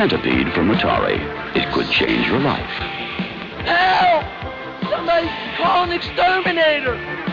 Centipede from Atari. It could change your life. Help! Somebody call an exterminator!